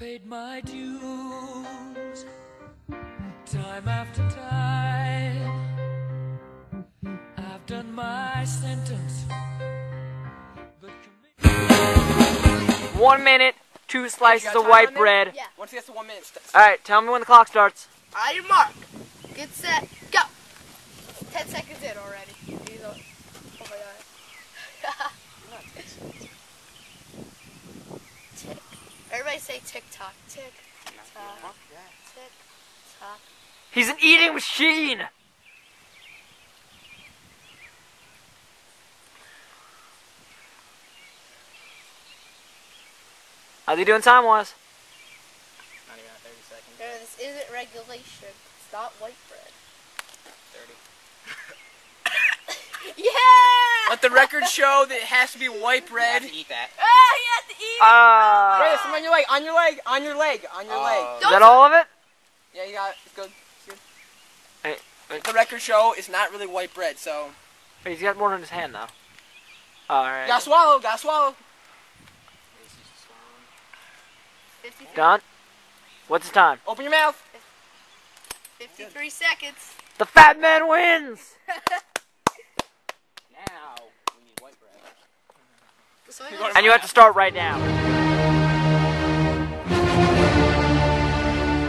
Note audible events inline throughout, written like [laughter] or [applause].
paid my dues time after time. I've done my sentence. One minute, two slices of white bread. Yeah. Once he gets to one minute, st- All right, tell me when the clock starts. On your mark. Get set. Go. Ten seconds in already. He's on- Oh my god. [laughs] tick. Everybody say tick tock. Tick tock. Tick tock. He's an eating machine. How's you doing time wise? not even at 30 seconds. No, this isn't regulation. It's not white bread. 30. [laughs] Yeah! Let the record show that it has to be white bread. You have to eat that. Ah, you have to eat. Uh, Wait, it's on your leg, on your leg, on your leg, on your leg. Oh. is that all of it? Yeah, you got it. It's good. It's good. Hey, wait. The record show is not really white bread, so. Wait, He's got more in his hand now. All right. Gotta swallow, gotta swallow. 53, Done. What's the time? Open your mouth. 53 seconds. The fat man wins. [laughs] Now we need white bread. So I You got- wanna- And you have to start right now.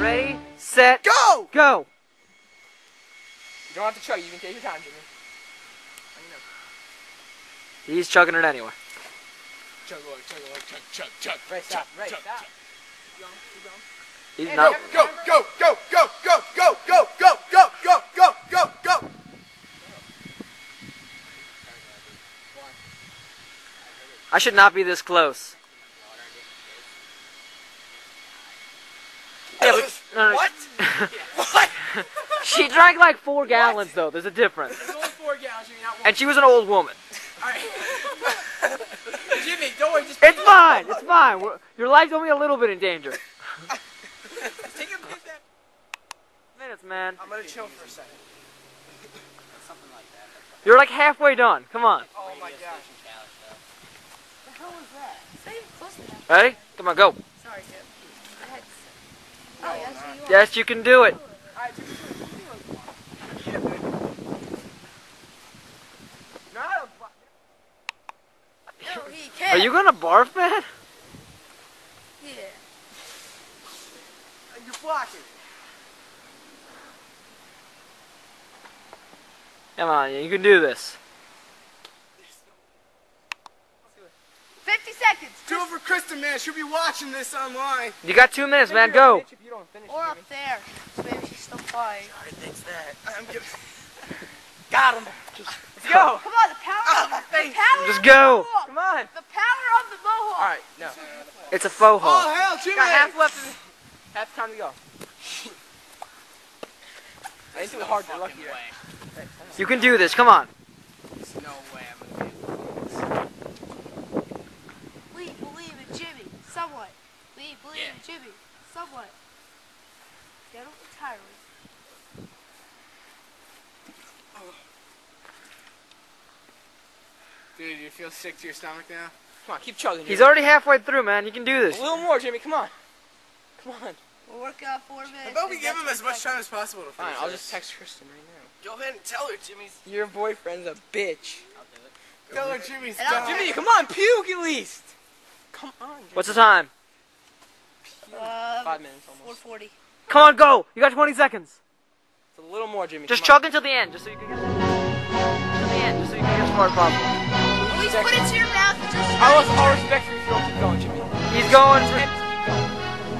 Ready, set, Go! go. You don't have to chug, you can take your time, Jimmy. He's chugging it anyway. Chug, chug, chug, chug, chug, chug. Right, stop, right, stop. Keep going, keep going. He's Hey, not. Go, go, go, go, go, go, go, go, go, go, go, go, I should not be this close. Yeah, but, no, no, What? [laughs] what? She drank like four gallons though. There's a difference. It's only four gallons, Jimmy, not one. And she was an old woman. Alright. [laughs] Jimmy, don't worry, just It's fine. It's fine. We're- Your life's only a little bit in danger. [laughs] take a that. Minutes, man. I'm gonna chill for a second. Something like that. You're like halfway done. Come on. Oh my gosh. station challenge stuff. The hell is that? It's close enough. Ready? Come on, go. Sorry, Jim. I had to say- Oh, yes, you are. Yes, you can do it. No, No, he can't. Are you gonna barf, man? Yeah. you're blocking. Come on, you can do this. 50 seconds. Do it for Kristen, man. She'll be watching this online. You got two minutes, man. Go. If you don't finish, Or Jimmy. up there. So maybe she's still flying. Alright, thanks that. I'm good. [laughs] Got him. Let's go. Come on, the power. My the face. power Just of go. The. Come on. the power of the mohawk. Alright, no. It's a faux Oh, hole. hell, Jimmy. Got half left. In, half time to go. [laughs] I didn't do it hard. They're lucky. Right? You can do this. Come on. There's no way I'm gonna be able to do this. We believe in Jimmy. Somewhat. We believe Yeah. in Jimmy. Somewhat. Get him entirely. Dude, you feel sick to your stomach now? Come on, keep chugging. He's Jimmy. already halfway through, man. You can do this. A little more, Jimmy. Come on. Come on. We'll work out four minutes. How about we give him as much time as possible to finish Fine, finish I'll this? just text Kristen right now. Go ahead and tell her Jimmy's. Your boyfriend's a bitch. I'll do it. Tell her Jimmy's done. Jimmy, come on, puke at least. Come on. Jimmy. What's the time? Uh, Five minutes almost. 440. Come on, go. You got 20 seconds. It's a little more, Jimmy. Just come on. chug until the end, just so you can get to the end, just so you can get as far as. At least put it to your mouth. and Just I lost all respect for you if you don't keep going, Jimmy. He's going.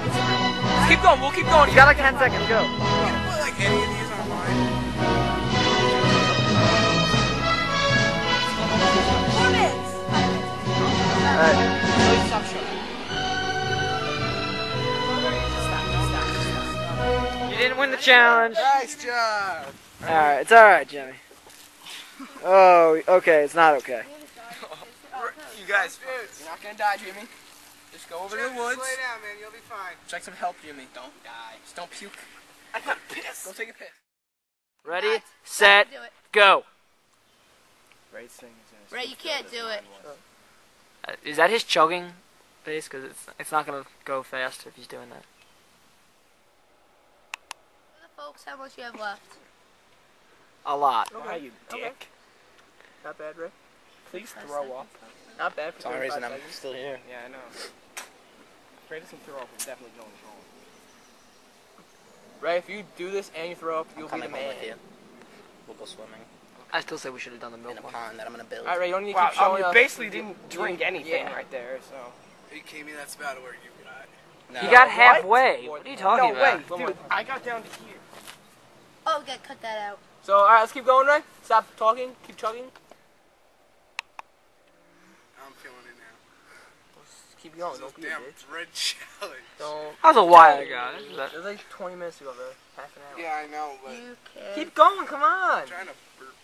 Just keep going. We'll keep going. He's got like 10 seconds. Go. You gonna put like any of these challenge. Nice job. All right, it's all right, Jimmy. Oh, okay. It's not okay. You guys, You're not gonna die, Jimmy. Just go over to the Just woods. lay down, man. You'll be fine. Check some help, Jimmy. Don't die. Just don't puke. I got pissed. Go take a piss. Ready, set, Do it. go. Right thing Ray, you can't do it. Uh, is that his chugging? pace because it's it's not gonna go fast if he's doing that. Folks, how much you have left? A lot. Okay. you Okay. dick. Not bad, Ray. Please throw seconds. off. Not bad for It's the only reason I'm seconds. still here. Yeah, I know. If Ray doesn't throw up, we're definitely going home. Ray, if you do this and you throw up, you'll be the man. with you. We'll go swimming I still say we should have done the in milk a one. pond that I'm gonna build. Alright, Ray, you don't need to Wow, keep showing um, you us. basically You- didn't drink anything yeah. right there, so. Hey, Kimmy, that's about where you got. No. You got halfway. What are you talking no, about? wait, One dude. I got down to here. Oh, get cut that out. So, alright, let's keep going, Ray. Stop talking. Keep chugging. I'm feeling it now. Let's keep going. Don't be a Damn bitch. red challenge. Don't. That was a while ago. This is It was like 20 minutes ago, bro. Half an hour. Yeah, I know, but You can. Keep going, come on. I'm trying to burp.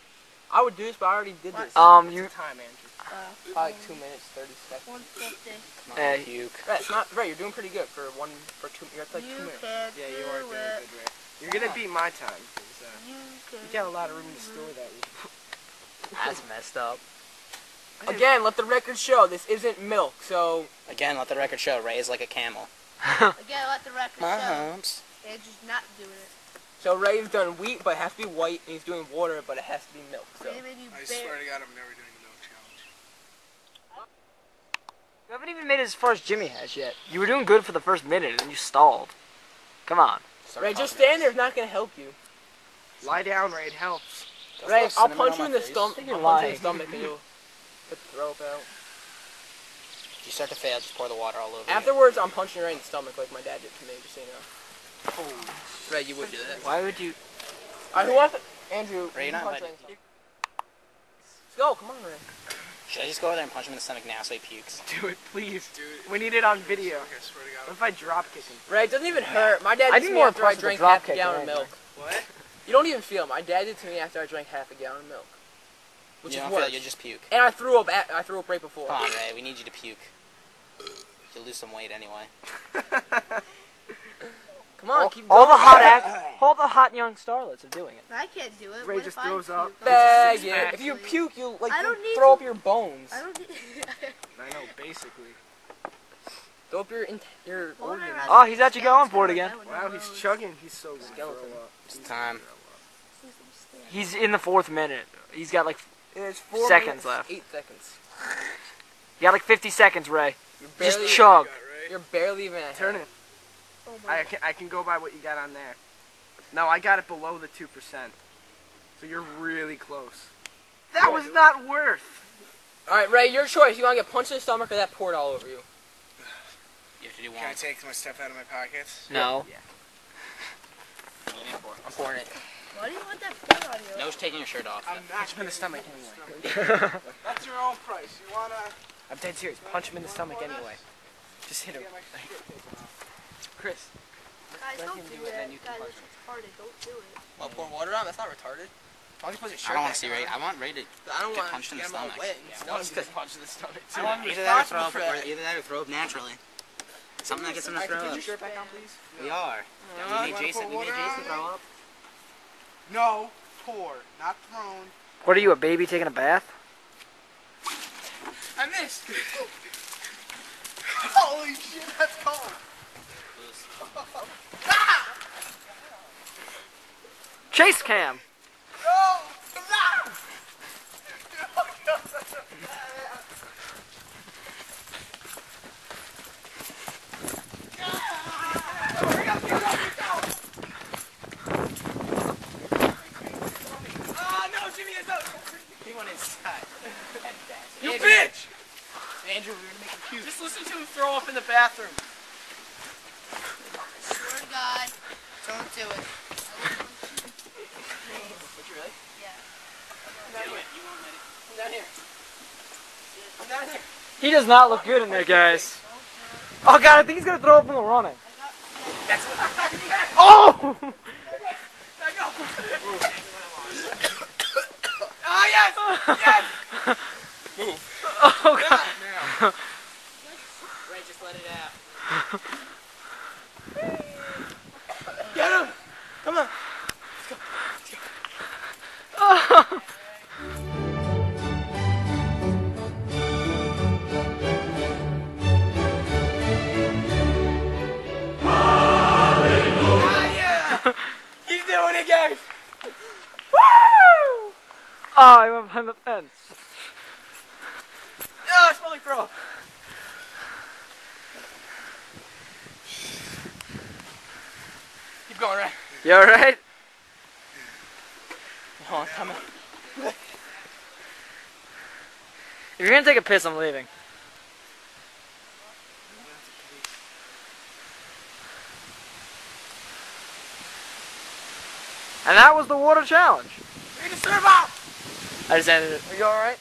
I would do this, but I already did this. Um, What's you. the time, Andrew? Uh, Probably like 2 minutes, 30 seconds. 150. Come on, Hey. puke. Right, not right. You're doing pretty good for one for two. You're at like two minutes. Yeah, you are doing it. good, Ray. You're gonna beat my time. 'cause, uh, You you got a lot of room to store that. [laughs] That's messed up. Again, let the record show this isn't milk. So Again, let the record show. Ray is like a camel. [laughs] Again, let the record My show. humps. Andrew's not doing it. so Ray's done wheat, but it has to be white, and he's doing water, but it has to be milk. So you I swear to God, I'm never doing the milk challenge. You haven't even made it as far as Jimmy has yet. You were doing good for the first minute and then you stalled. Come on. Ray, just stand there. It's not gonna help you. Lie down, Ray. It helps. Just Ray, throw I'll punch you in the stomach. You're I'll punch you in lying. the stomach, and you'll [laughs] get the throw up out. If you start to fail, just pour the water all over you. Afterwards, I'm punching you right in the stomach, like my dad did to me. Just so you know. Ray, you would do that. Why would you? All right, who wants it? Andrew. Ray, you not punch invited. Let's go. Come on, Ray. Should I just go over there and punch him in the stomach now so he pukes? Do it, please. Dude, We need it on video. I swear to God. What if I drop kick him? Ray, it doesn't even hurt. My dad I'd did be to me more after I impressed with the drank half a gallon of milk. What? You don't even feel it. My dad did to me after I drank half a gallon of milk, which you is don't worse. feel it, you just puke. And I threw up. At, I threw up right before. Come on, Ray. We need you to puke. You'll lose some weight anyway. [laughs] Come on, all, keep all the hot [laughs] act, all the hot young starlets are doing it. I can't do it. Ray what just if I throws puke? up. Bag it. If you puke, you like I you don't need throw to- up your bones. I don't need. [laughs] I know, basically. Throw up your in- your Why would I organs. Oh, he's actually going for it again. that with Wow, he's nose? chugging. He's so gonna Skeleton. It's time. He's in the fourth minute. He's got like There's four Seconds minutes, left. Eight seconds. you got like 50 seconds, Ray. You're Just barely, chug. You're barely even ahead. Turn it. Oh I can, I can go by what you got on there. No, I got it below the 2%. So you're really close. That was not worth. All right, Ray, your choice. You want to get punched in the stomach or that poured all over you? You have to do one. Can I take my stuff out of my pockets? No. Yeah. I'm pouring it. Why do you want that foot on you? No, just taking your shirt off. I'm not Punch him in the stomach anyway. [laughs] That's your own price. You wanna I'm dead serious. Punch him in the stomach anyway. Just hit him. Get my shit taken off? Chris. Guys, Let don't him do do it, then that. you can Guys, punch it's retarded. Don't do it. Well, pour water on. That's not retarded. As long as he puts his I shirt don't want to see. Ray. I want Ray to I don't get want punched to in the stomach. wet. Yeah. I want him to get punched in the stomach too. I'm either that or throw up, or either that or throw up naturally. Something that gets him to Alright, throw can you up. put your shirt back on, please? We are. We made Jason. We made Jason on throw up. No, pour, not thrown. What are you, a baby taking a bath? I missed. [laughs] Holy shit, that's cold. Chase cam. No! No! Ah, no, Jimmy, it's out. He went inside. You bitch! Andrew, we were gonna make him puke. Just listen to him throw up in the bathroom. Swear to God, don't do it. Would you really? Yeah. Come down here. Come down here. He does not look good in there, guys. Oh god, I think he's gonna throw up in the running. [laughs] Oh! Ah, yes! Yes! [laughs] Oh god. [laughs] Ray, just let it out. Intense. Oh, it's fully throw. Keep going, right? You alright? Time out. If you're gonna take a piss, I'm leaving. And that was the water challenge. Ready to serve out! It. Are you alright?